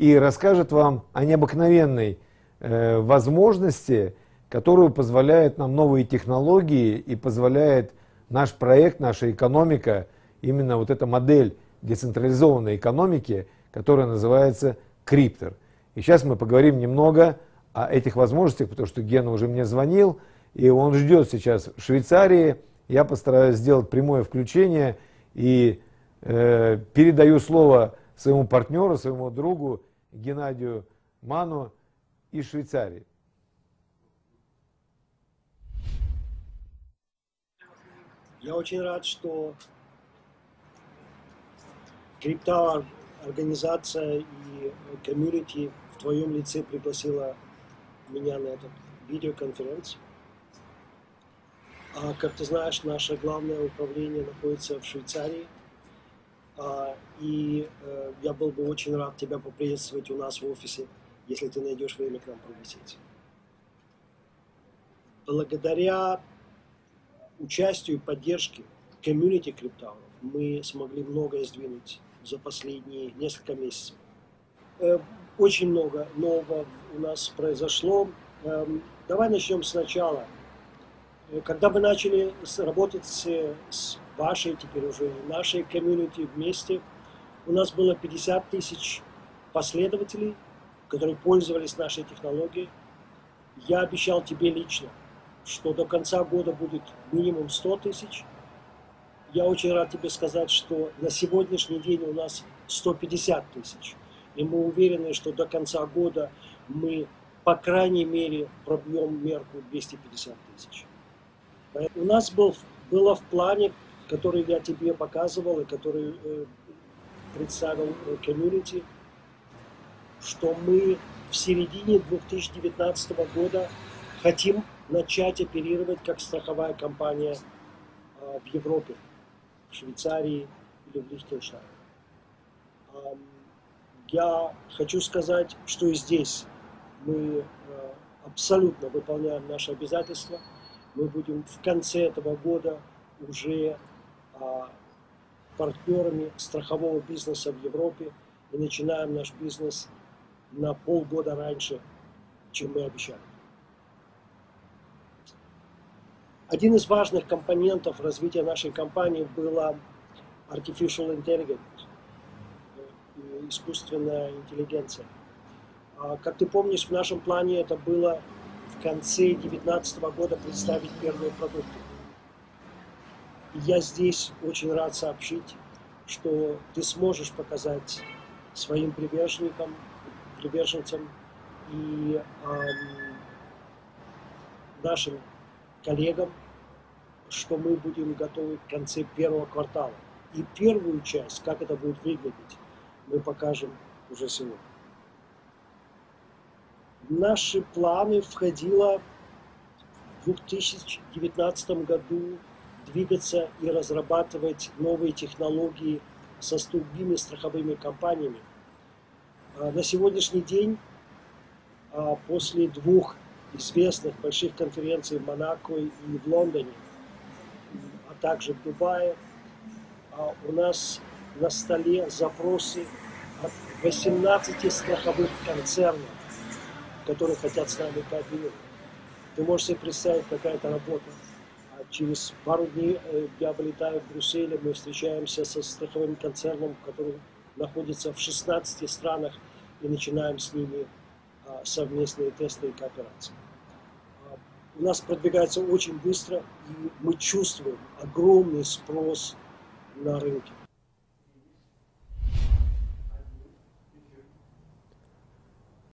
и расскажет вам о необыкновенной э, возможности, которую позвляют нам новые технологии и позволяет наш проект, наша экономика, именно вот эта модель децентрализованной экономики, которая называется криптор. И сейчас мы поговорим немного о этих возможностях, потому что Гена уже мне звонил, и он ждет сейчас в Швейцарии. Я постараюсь сделать прямое включение и э, передаю слово своему партнеру, своему другу Геннадию Ману из Швейцарии. Я очень рад, что крипта организация и комьюнити в твоем лице пригласила меня на этот видеоконференцию. А, как ты знаешь, наше главное управление находится в Швейцарии. А, и э, я был бы очень рад тебя поприветствовать у нас в офисе, если ты найдешь время к нам прилететь. Благодаря участию и поддержке комьюнити криптаунов мы смогли многое сдвинуть за последние несколько месяцев. Э, очень много нового у нас произошло. Эм, давай начнем сначала. Э, когда мы начали работать с вашей, теперь уже нашей комьюнити вместе, у нас было 50 тысяч последователей, которые пользовались нашей технологией. Я обещал тебе лично, что до конца года будет минимум 100 тысяч. Я очень рад тебе сказать, что на сегодняшний день у нас 150 тысяч. И мы уверены, что до конца года мы, по крайней мере, пробьем мерку 250 тысяч. У нас был, было в плане, который я тебе показывал и который э, представил э, комьюнити, что мы в середине 2019 года хотим начать оперировать как страховая компания э, в Европе, в Швейцарии или в Лихтенштейне. Я хочу сказать, что и здесь мы э, абсолютно выполняем наши обязательства. Мы будем в конце этого года уже партнерами страхового бизнеса в Европе и начинаем наш бизнес на полгода раньше, чем мы обещали. Один из важных компонентов развития нашей компании была Artificial Intelligence искусственная интеллигенция. А, как ты помнишь, в нашем плане это было в конце 2019 года представить первые продукты. Я здесь очень рад сообщить, что ты сможешь показать своим приверженникам, приверженцам и эм, нашим коллегам, что мы будем готовы к конце первого квартала. И первую часть, как это будет выглядеть, мы покажем уже сегодня. В наши планы входило в 2019 году двигаться и разрабатывать новые технологии со другими страховыми компаниями. А на сегодняшний день, а после двух известных больших конференций в Монако и в Лондоне, а также в Дубае, а у нас на столе запросы от 18 страховых концернов, которые хотят с нами кооперировать. Ты можешь себе представить, какая это работа. Через пару дней э, я вылетаю в Брюссель, мы встречаемся со страховым концерном, который находится в 16 странах, и начинаем с ними а, совместные тесты и кооперации. А, у нас продвигается очень быстро, и мы чувствуем огромный спрос на рынке.